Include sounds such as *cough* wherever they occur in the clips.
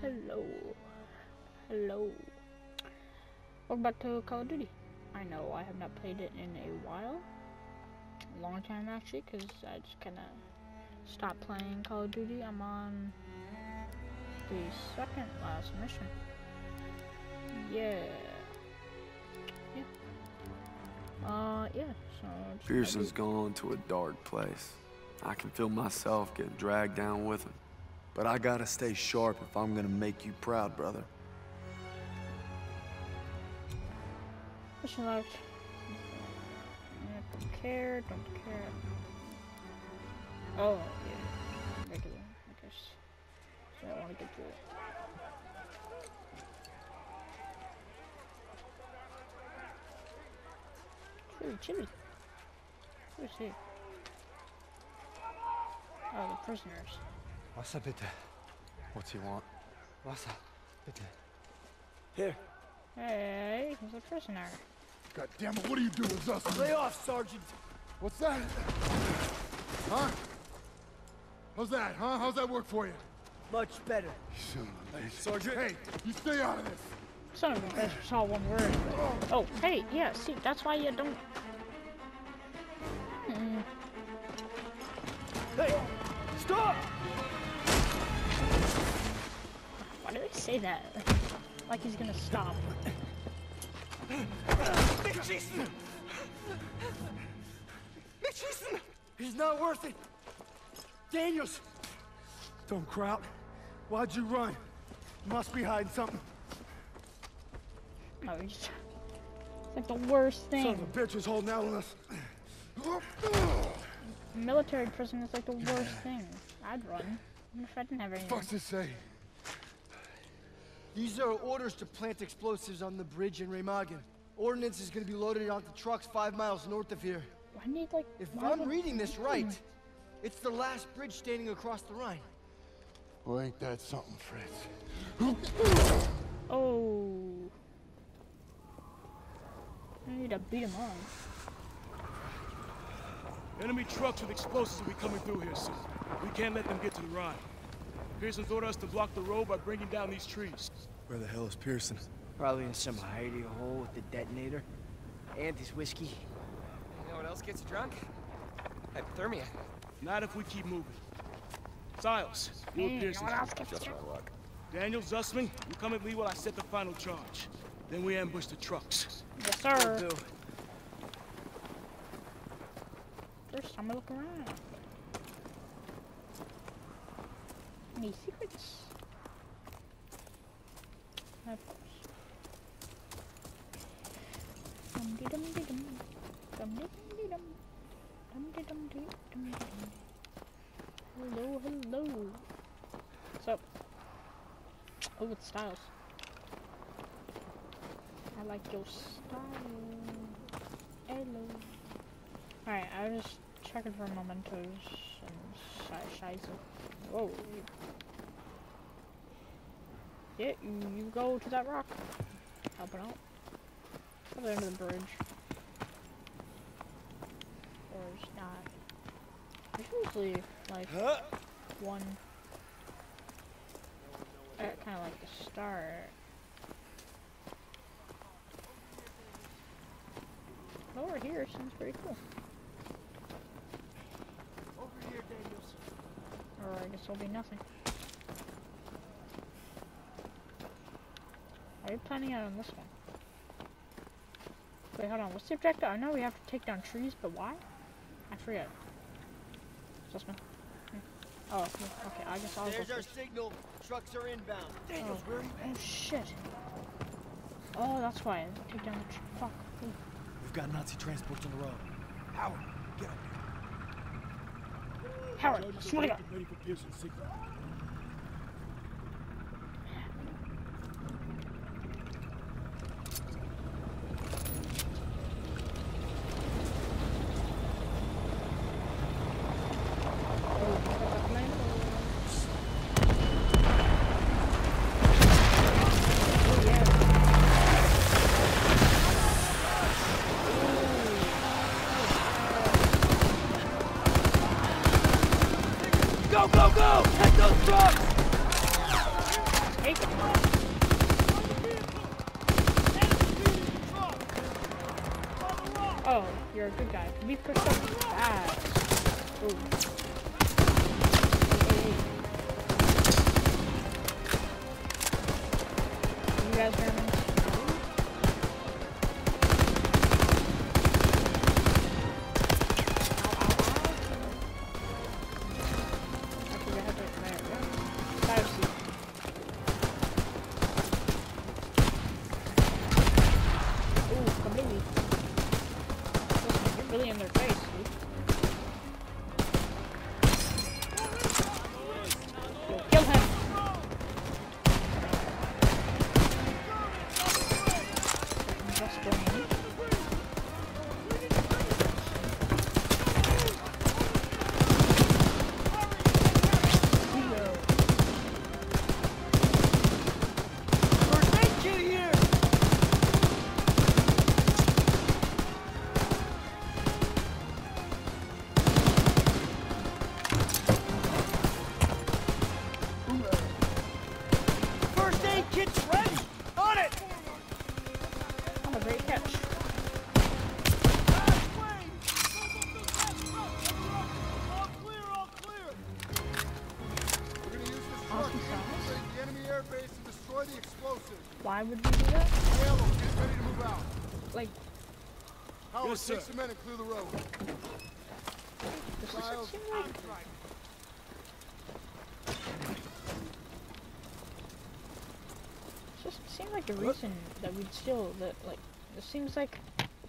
hello, hello. Welcome back to Call of Duty. I know I have not played it in a while, a long time actually, because I just kind of stopped playing Call of Duty. I'm on the second last mission. Yeah. Yeah. Uh, yeah, so... Pearson's gone to a dark place. I can feel myself getting dragged down with him. But I gotta stay sharp if I'm gonna make you proud, brother. Left. Yeah, Don't care, don't care. Oh, yeah. Regular, I guess. I want to get through it. Really chilly. Who's here? Oh, the prisoners. Wasser bitte. What's he want? Wasser, bitte. Here. Hey, he's a prisoner. God damn it, what are you doing, Zussman? Lay off, Sergeant. What's that? Huh? How's that, huh? How's that work for you? Much better. Son of a bitch. Sergeant! Hey, you stay out of this! Son of a bitch, saw one word. but- Oh, hey, yeah, see, that's why you don't. Say that? Like he's gonna stop. Mitchison! Mitchison! He's not worth it. Daniels! Don't crowd. Why'd you run? Must be hiding something. Oh, he's it's like the worst Son thing. of a bitch was holding out on us. Military prison is like the worst thing. I'd run. If I didn't have anything. Fuck's this say? These are orders to plant explosives on the bridge in Remagen. Ordnance is gonna be loaded onto trucks five miles north of here. Why need like? If I'm reading this right, it's the last bridge standing across the Rhine. Well, ain't that something, Fritz? Oh. I need to beat him up. Enemy trucks with explosives will be coming through here soon. We can't let them get to the Rhine. Pearson's ordered us to block the road by bringing down these trees. Where the hell is Pearson? Probably in some hidey hole with the detonator. And his whiskey. You know what else gets you drunk? Hypothermia. Not if we keep moving. Silas, you Hey, and Pearson. what else gets Just you- my luck. Daniel, Zussman, you come at me while I set the final charge. Then we ambush the trucks. Yes, sir. Do. First time I look around. Any secrets? Of course. Dum de dum de dum. Dum de dum de dum. Dum de dum de dum de dum. Hello, hello. What's up? Oh, it's Stiles. I like your style. Hello. Alright, I was just checking for mementos and shiza. Oh, Whoa. Yeah, you, you go to that rock. Help Helping out. Go there to the bridge. Or it's not. There's usually like one. At kind of like the start. Over here seems pretty cool. Over here, Daniels. Or I guess there'll be nothing. Are you planning out on this one? Wait, hold on. What's the objective? I know we have to take down trees, but why? I forget. Just me. Oh, yeah, okay. I guess I'll go There's our first. signal. Trucks are inbound. Oh, oh shit. Oh, that's why. Take down the tree. Fuck. Ooh. We've got Nazi transports on the road. Howard, get up Load the swear to God. Go, go, go! Hit those trucks! Oh, you're a good guy. We pushed up fast. Ooh. Why would we do that? Aiello, get ready to move out. Like, Howard, Yes, sir. take some men and clear the road. Miles, seem It just seems like the reason that we'd steal that like it seems like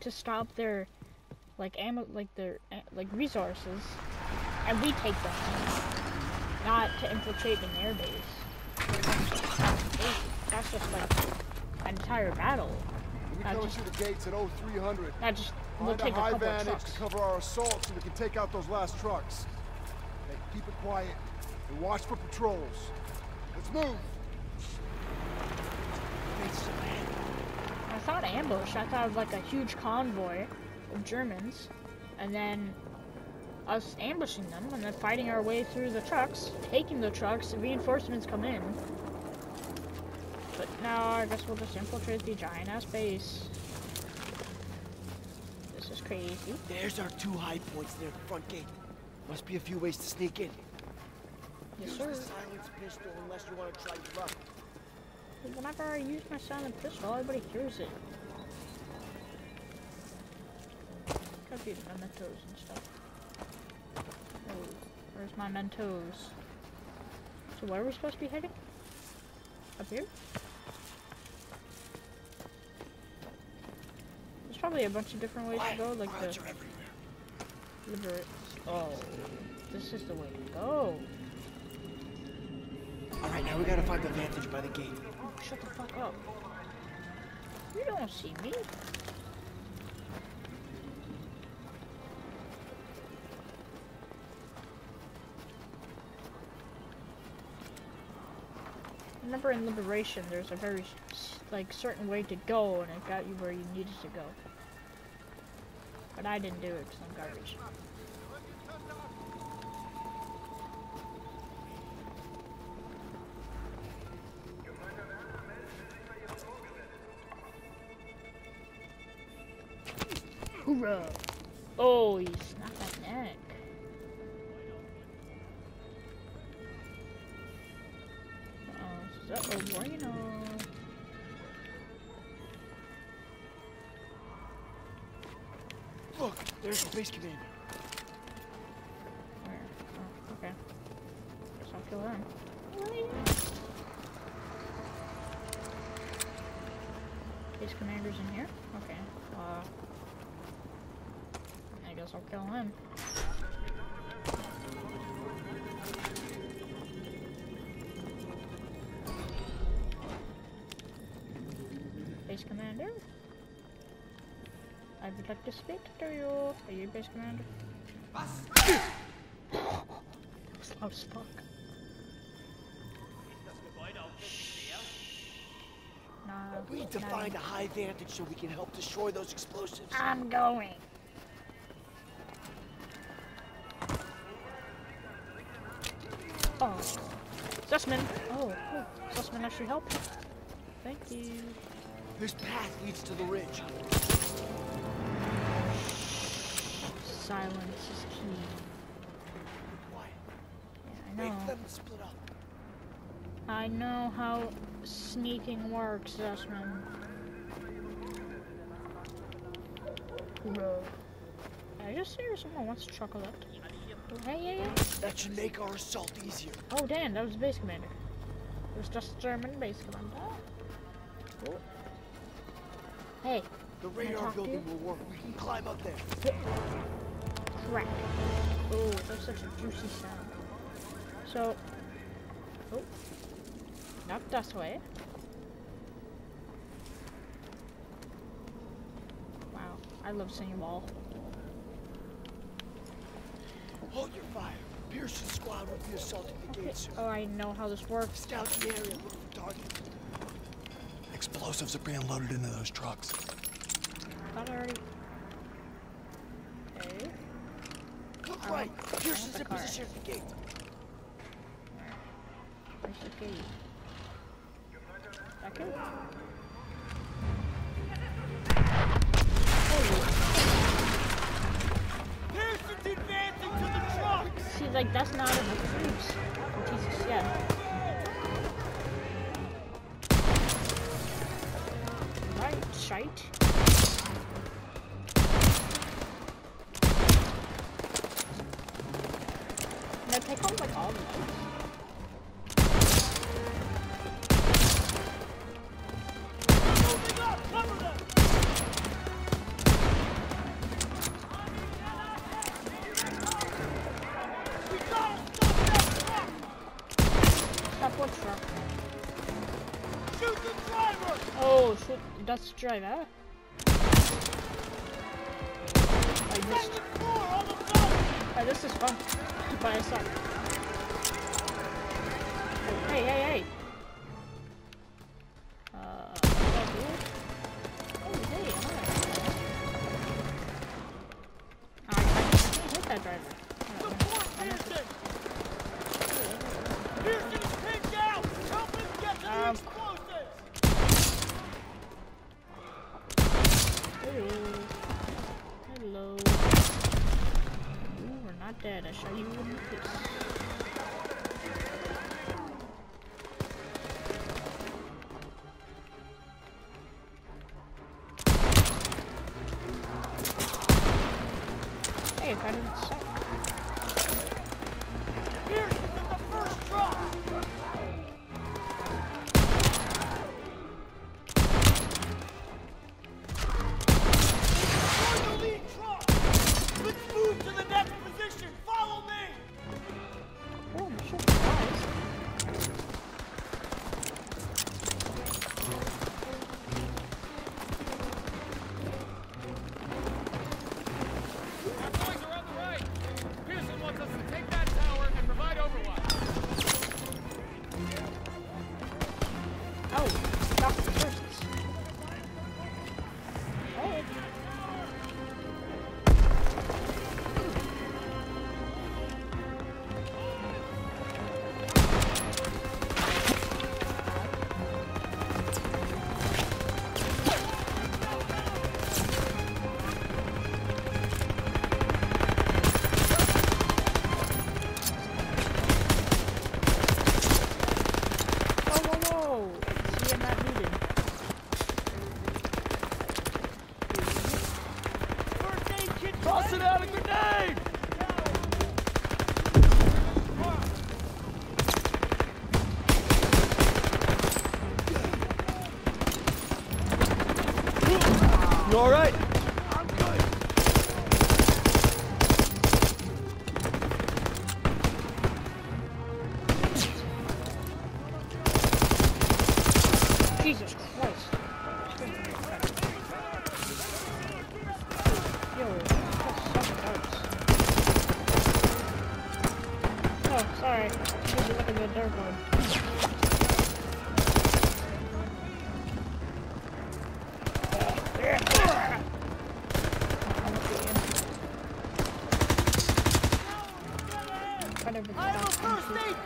to stop their like ammo like their eh, like resources and we take them not to infiltrate an airbase that's just like an entire battle Not coming just- through the gates at 0300. not just we'll Find a take a high couple of vantage trucks to cover our assault so we can take out those last trucks. Hey, keep it quiet and watch for patrols. Let's move. I thought ambush. I thought it was like a huge convoy of Germans, and then us ambushing them, and then fighting our way through the trucks, taking the trucks, reinforcements come in. Now I guess we'll just infiltrate the giant ass base. This is crazy. There's our two high points near the front gate. Must be a few ways to sneak in. Yes, Use sir. the silence pistol unless you want to try your luck. Whenever I use my silent pistol, everybody hears it. Gotta be mementos and stuff. Oh, where's my mentos? So where are we supposed to be heading? Up here? Probably a bunch of different ways to go, like the liberate. Oh, this is the way to go. All right, now we gotta find the vantage by the gate. Oh, shut the fuck up. You don't see me. Remember in Liberation, there's a very, like, certain way to go, and it got you where you needed to go. But I didn't do it, because I'm garbage. Hoorah! Oh, he there's the base commander. Where? Oh, okay. Guess I'll kill him. Base commander's in here? Okay. Uh, I guess I'll kill him. Base commander? I would like to speak to you. Are you base commander? Slow as fuck. Nah, We need to nah. find a high vantage so we can help destroy those explosives. I'm going. Oh, Zussman. Oh, oh, Zussman actually helped. Thank you. This path leads to the ridge. Silence is key. Quiet. Yeah, I know. for them split up. I know how sneaking works, Desmond. Bro. I just hear someone wants chocolate. Oh, hey, yeah, yeah. That should make our assault easier. Oh, damn, that was the base commander. It was just German base commander. Oh. Hey, The radar building will work. We can climb up there. Crack. Oh, that's such a juicy sound. So, oh, not this way. Wow, I love seeing ball. Hold your fire. Pearson's squad will be assaulting the gate soon. Oh, I know how this works. Scout the area, look for targets. Explosives are being loaded into those trucks. Thought I already. Okay. Look I right. Pearson's the in car. position at the gate. Where's the gate? Back here. Pearson's advancing to the trucks! See, like that's not enough troops. Oh, Jesus, yeah. Right, shite. Driver. I missed. Oh, this is fun. I suck. Oh, hey, hey, hey!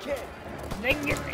First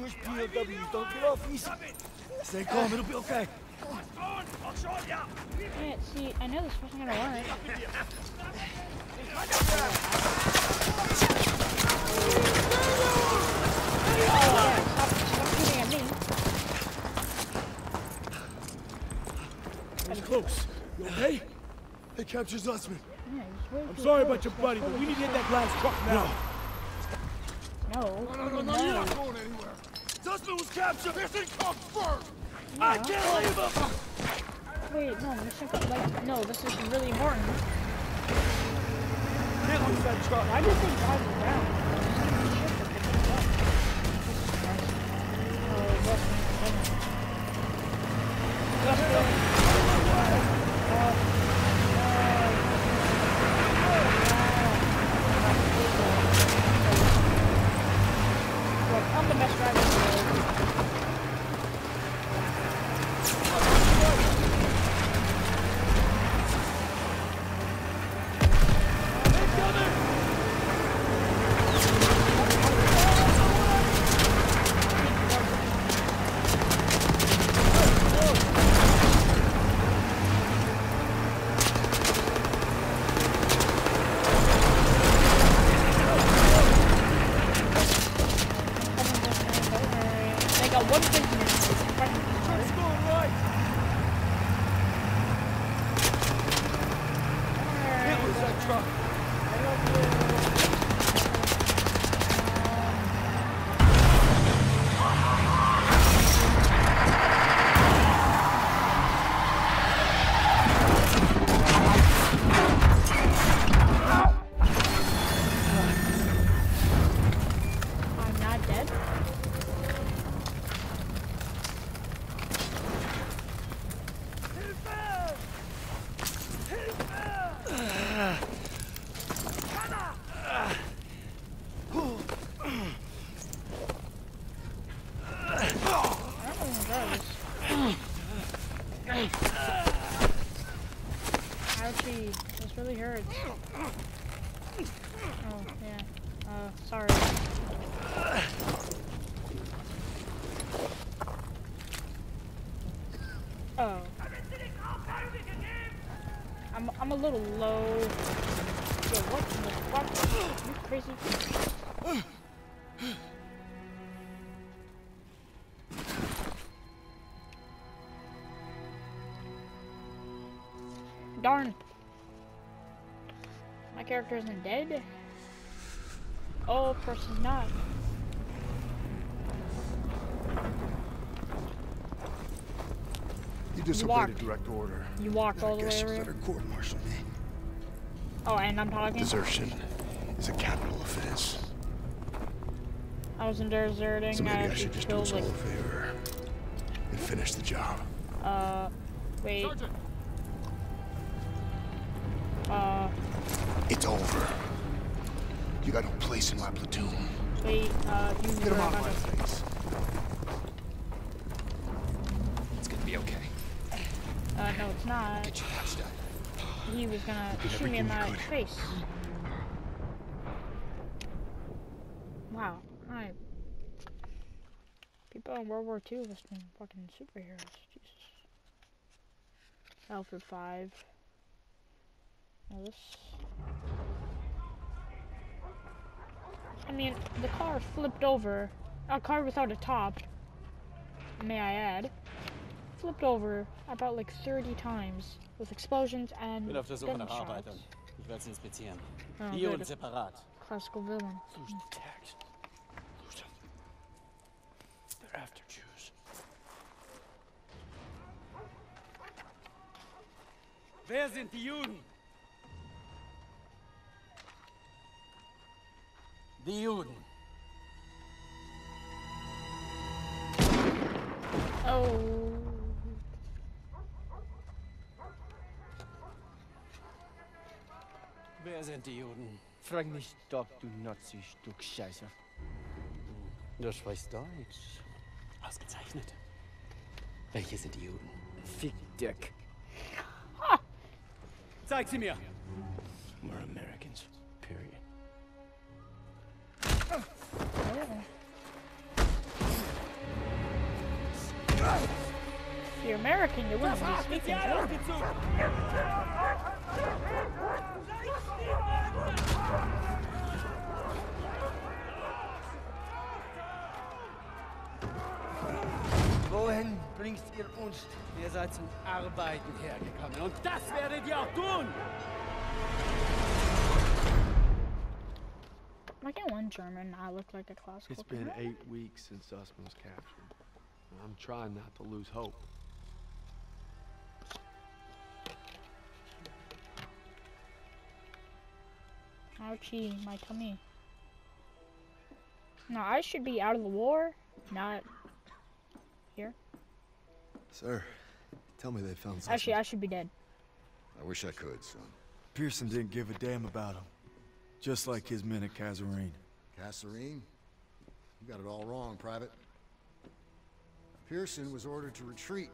Jewish POWs don't get off easy. Stay calm, it'll be okay. Yeah, see, I know this wasn't gonna work. Yeah, stop, stop shooting at me. That close. You okay? They captured Zussman. Yeah, I'm too sorry about your buddy, but we need to hit that glass truck now. No. No, no, no, you're not going anywhere. Zussman was captured. This thing comes first. I can't leave him! Wait, no, is like, no, this is really important. Can't lose that truck. Why did they drive around? Shit, I'm a little low. Yo, what the fuck? *gasps* You crazy? Darn. My character isn't dead. Oh, of course he's not. You disobeyed a direct order. You walked all I the guess way over better court-martial me. Oh, and I'm talking. Desertion is a capital offense. I wasn't deserting. So I maybe I actually should just do killed us all a favor. and finish the job. Uh, wait. Sergeant, Uh, It's over. You got no place in my platoon. wait. Uh, you. Get him were out of my face. It's gonna be okay. Uh, no, it's not. Get you patched up. He was gonna shoot me in the face. Wow. I. People in World War II must have been fucking superheroes. Jesus. Alpha 5. Now this. I mean, the car flipped over. A car without a top, may I add, flipped over about like 30 times with explosions and Bin auf der Suche nach. Arbeitern. Ich werde sie inspizieren. Oh, Hier und separat. Classical villain. Tax. Lose them. They're after Jews. wer sind die Juden? Die Juden. Oh. Sind die Juden? Frag nicht Doc, du Nazi-Stück Scheiße. Du sprichst Deutsch. Ausgezeichnet. Welche sind die Juden? Fick Dick. Zeig sie mir. We're Americans. Period. If you're American, you wouldn't be speaking German. Wohin bringt ihr uns? Ihr seid zum Arbeiten hergekommen. Und das werdet ihr auch tun. Why can't one German not look like a classical It's been eight weeks since Zussman was captured. I'm trying not to lose hope. Ouchie, my tummy. No, I should be out of the war, not here. Sir, tell me they found something. Actually, I should be dead. I wish I could, son. Pearson didn't give a damn about him. Just like his men at Kazarine. Kasserine? You got it all wrong, Private. Pearson was ordered to retreat.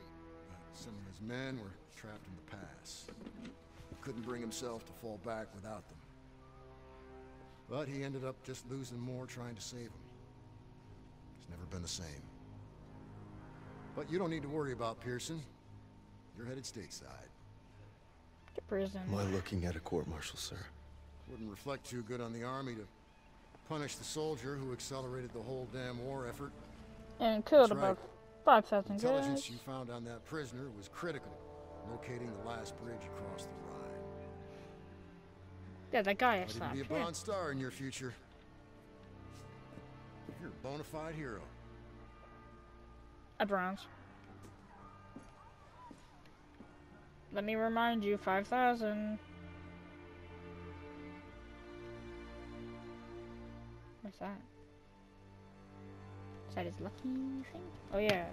but Some of his men were trapped in the pass. He couldn't bring himself to fall back without them. But he ended up just losing more trying to save them. He's never been the same. But you don't need to worry about Pearson. You're headed stateside. To prison. Am I looking at a court-martial, sir? Wouldn't reflect too good on the Army to punish the soldier who accelerated the whole damn war effort. And killed That's right. about 5,000 Intelligence you found on that prisoner was critical, locating the last bridge across the Rhine. Yeah, that guy I Ready to slapped. be a yeah. Star in your future. You're a bona fide hero. A bronze. Let me remind you, 5,000. What's that? Is that his lucky thing? Oh yeah.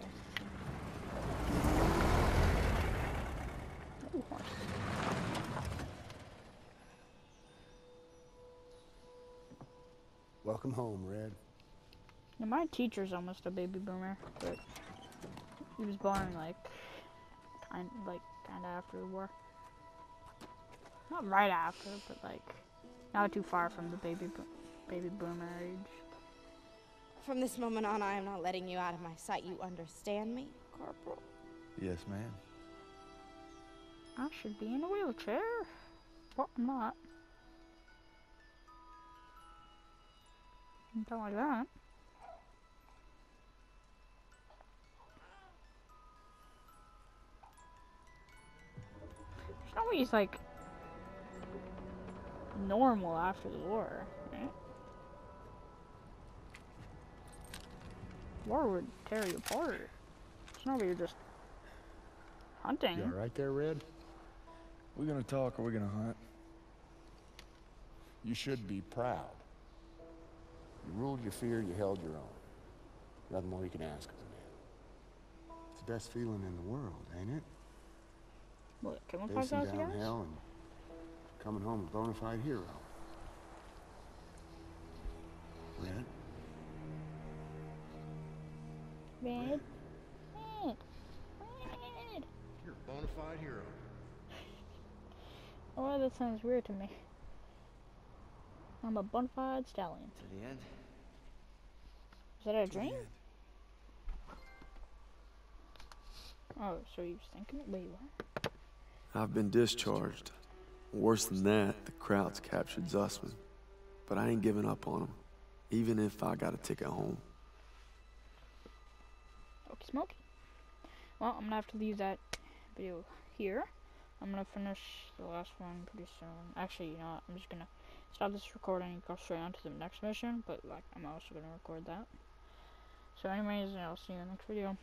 Ooh, horse. Welcome home, Red. Yeah, my teacher's almost a baby boomer, but he was born like kind like kind of after the war. Not right after, but like not too far from the baby bo- baby boomer age. From this moment on, I am not letting you out of my sight. You understand me, Corporal? Yes, ma'am. I should be in a wheelchair. Well, I'm not. Don't like that. There's he's like normal after the war, right? War would tear you apart. It's not where you're just hunting. You all right there, Red? We're gonna talk or we're gonna hunt? You should be proud. You ruled your fear, you held your own. Nothing more you can ask of a man. It's the best feeling in the world, ain't it? What, killing Facing 5,000 down guys? and coming home a bona fide hero. Red? Red. Red. Red. You're a bona fide hero. Oh, that sounds weird to me. I'm a bona fide stallion. To the end. Is that a dream? Oh, so you was thinking it? Wait, what? I've been discharged. Worse than that, the Krauts captured Zussman. But I ain't giving up on them, even if I got a ticket home. Okie smoky. Well, I'm gonna have to leave that video here. I'm gonna finish the last one pretty soon. Actually, you know what? I'm just gonna stop this recording and go straight on to the next mission. But like, I'm also gonna record that. So, anyways, I'll see you in the next video.